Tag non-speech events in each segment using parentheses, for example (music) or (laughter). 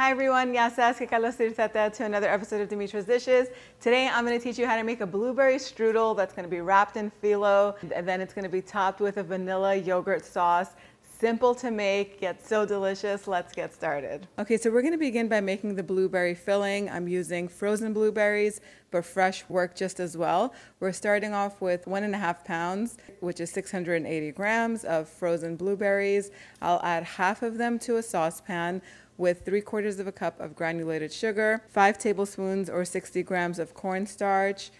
Hi everyone, Yasas Carlos to another episode of Dimitra's Dishes. Today I'm going to teach you how to make a blueberry strudel that's going to be wrapped in phyllo and then it's going to be topped with a vanilla yogurt sauce. Simple to make, yet so delicious. Let's get started. Okay, so we're going to begin by making the blueberry filling. I'm using frozen blueberries, but fresh work just as well. We're starting off with one and a half pounds, which is 680 grams of frozen blueberries. I'll add half of them to a saucepan with three quarters of a cup of granulated sugar, five tablespoons or 60 grams of cornstarch,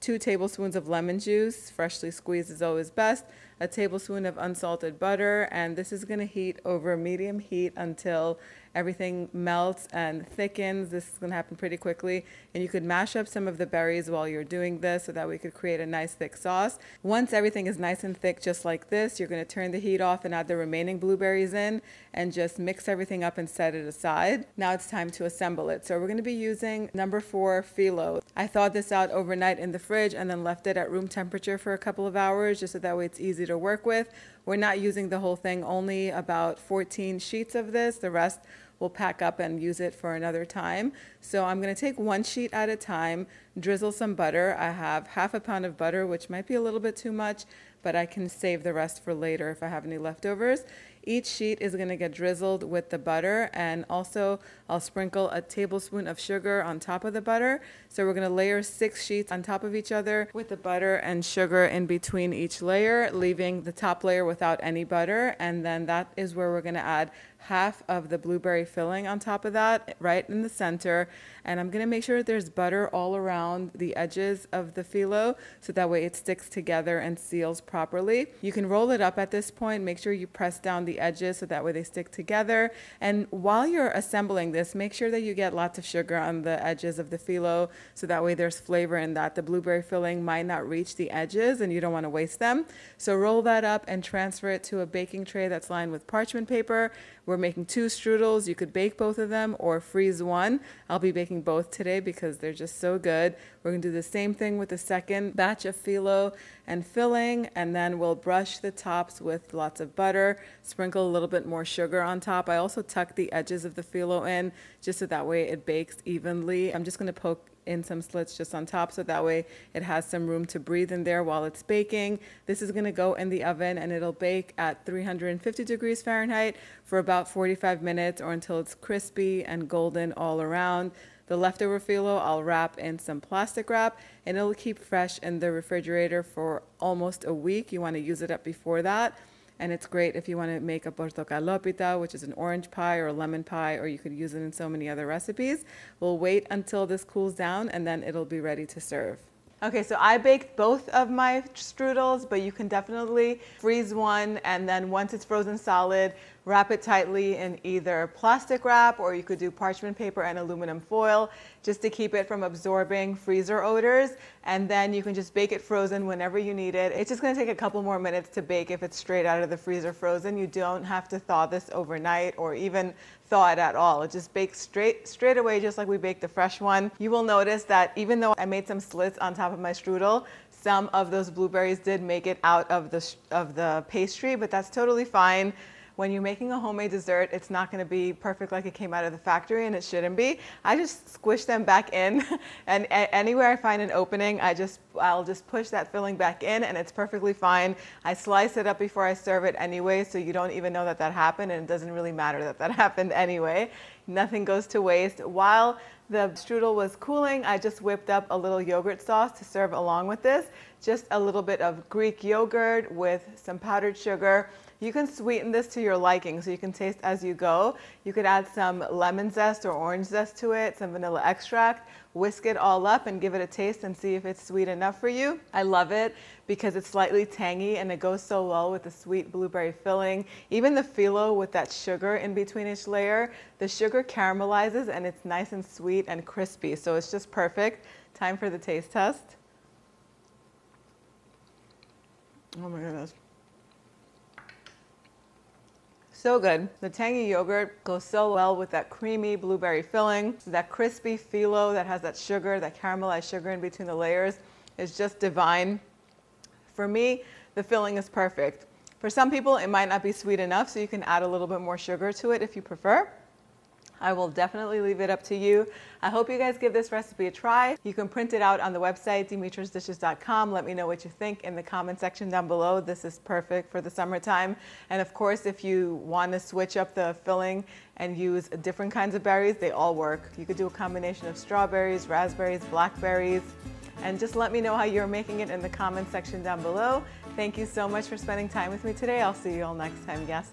two tablespoons of lemon juice, freshly squeezed is always best, a tablespoon of unsalted butter, and this is going to heat over medium heat until everything melts and thickens. This is going to happen pretty quickly. And you could mash up some of the berries while you're doing this so that we could create a nice thick sauce. Once everything is nice and thick, just like this, you're going to turn the heat off and add the remaining blueberries in and just mix everything up and set it aside. Now it's time to assemble it. So we're going to be using number four phyllo. I thawed this out overnight in the fridge and then left it at room temperature for a couple of hours just so that way it's easy to work with. We're not using the whole thing, only about 14 sheets of this. The rest we'll pack up and use it for another time. So I'm going to take one sheet at a time, drizzle some butter. I have half a pound of butter, which might be a little bit too much, but I can save the rest for later if I have any leftovers. Each sheet is going to get drizzled with the butter and also I'll sprinkle a tablespoon of sugar on top of the butter. So we're going to layer six sheets on top of each other with the butter and sugar in between each layer, leaving the top layer without any butter. And then that is where we're going to add half of the blueberry filling on top of that, right in the center. And I'm going to make sure there's butter all around the edges of the phyllo so that way it sticks together and seals properly. You can roll it up at this point. Make sure you press down the edges so that way they stick together. And while you're assembling this, make sure that you get lots of sugar on the edges of the phyllo so that way there's flavor in that. The blueberry filling might not reach the edges and you don't want to waste them. So roll that up and transfer it to a baking tray that's lined with parchment paper. We're making two strudels. You could bake both of them or freeze one. I'll be baking both today because they're just so good. We're going to do the same thing with the second batch of phyllo and filling, and then we'll brush the tops with lots of butter, sprinkle a little bit more sugar on top. I also tuck the edges of the phyllo in just so that way it bakes evenly. I'm just going to poke in some slits just on top so that way it has some room to breathe in there while it's baking. This is going to go in the oven and it'll bake at 350 degrees Fahrenheit for about 45 minutes or until it's crispy and golden all around. The leftover phyllo I'll wrap in some plastic wrap and it'll keep fresh in the refrigerator for almost a week. You want to use it up before that. And it's great if you want to make a portokalopita, which is an orange pie or a lemon pie, or you could use it in so many other recipes. We'll wait until this cools down and then it'll be ready to serve. Okay, so I baked both of my strudels, but you can definitely freeze one and then once it's frozen solid, wrap it tightly in either plastic wrap or you could do parchment paper and aluminum foil just to keep it from absorbing freezer odors. And then you can just bake it frozen whenever you need it. It's just gonna take a couple more minutes to bake if it's straight out of the freezer frozen. You don't have to thaw this overnight or even thaw it at all. It just bakes straight, straight away, just like we baked the fresh one. You will notice that even though I made some slits on top of my strudel, some of those blueberries did make it out of the, of the pastry, but that's totally fine when you're making a homemade dessert, it's not going to be perfect like it came out of the factory, and it shouldn't be. I just squish them back in, (laughs) and anywhere I find an opening, I just I'll just push that filling back in, and it's perfectly fine. I slice it up before I serve it anyway, so you don't even know that that happened, and it doesn't really matter that that (laughs) happened anyway. Nothing goes to waste. While the strudel was cooling, I just whipped up a little yogurt sauce to serve along with this. Just a little bit of Greek yogurt with some powdered sugar, you can sweeten this to your liking, so you can taste as you go. You could add some lemon zest or orange zest to it, some vanilla extract, whisk it all up and give it a taste and see if it's sweet enough for you. I love it because it's slightly tangy and it goes so well with the sweet blueberry filling. Even the phyllo with that sugar in between each layer, the sugar caramelizes and it's nice and sweet and crispy. So it's just perfect. Time for the taste test. Oh my goodness. So good. The tangy yogurt goes so well with that creamy blueberry filling. That crispy phyllo that has that sugar, that caramelized sugar in between the layers is just divine. For me, the filling is perfect. For some people, it might not be sweet enough, so you can add a little bit more sugar to it if you prefer. I will definitely leave it up to you. I hope you guys give this recipe a try. You can print it out on the website, dimitrasdishes.com. Let me know what you think in the comment section down below. This is perfect for the summertime. And of course, if you want to switch up the filling and use different kinds of berries, they all work. You could do a combination of strawberries, raspberries, blackberries, and just let me know how you're making it in the comment section down below. Thank you so much for spending time with me today. I'll see you all next time. Yes,